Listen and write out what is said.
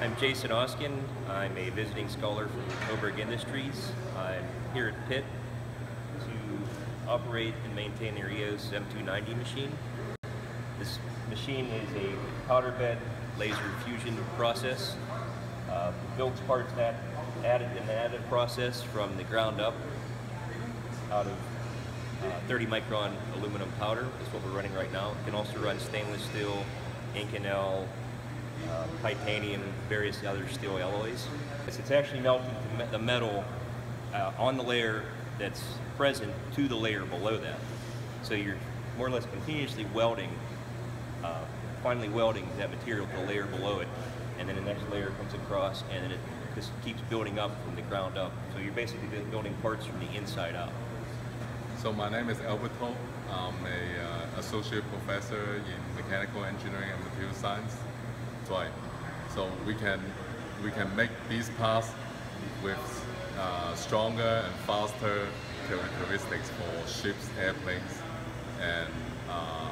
I'm Jason Oskin. I'm a visiting scholar from Oberg Industries. I'm here at Pitt to operate and maintain the EOS M290 machine. This machine is a powder bed laser fusion process. Uh, builds parts that added in the additive process from the ground up out of uh, 30 micron aluminum powder is what we're running right now. It can also run stainless steel, and Inconel, uh, titanium, various other steel alloys. It's, it's actually melting the metal uh, on the layer that's present to the layer below that. So you're more or less continuously welding, uh, finally welding that material to the layer below it, and then the next layer comes across, and then it just keeps building up from the ground up. So you're basically building parts from the inside out. So my name is Albert Alberto. I'm a uh, associate professor in mechanical engineering and material science. Right. So we can we can make these parts with uh, stronger and faster characteristics for ships, airplanes, and uh.